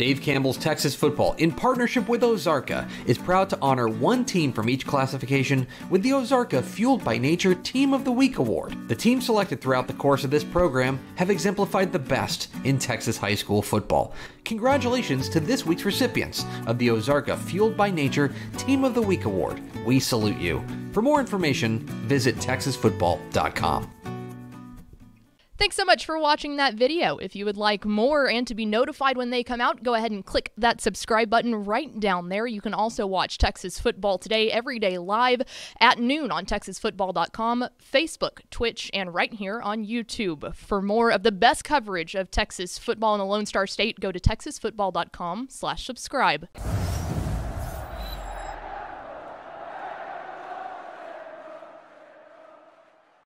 Dave Campbell's Texas Football, in partnership with Ozarka, is proud to honor one team from each classification with the Ozarka Fueled by Nature Team of the Week Award. The teams selected throughout the course of this program have exemplified the best in Texas high school football. Congratulations to this week's recipients of the Ozarka Fueled by Nature Team of the Week Award. We salute you. For more information, visit texasfootball.com. Thanks so much for watching that video. If you would like more and to be notified when they come out, go ahead and click that subscribe button right down there. You can also watch Texas Football Today every day live at noon on texasfootball.com, Facebook, Twitch, and right here on YouTube. For more of the best coverage of Texas football in the Lone Star State, go to texasfootball.com slash subscribe.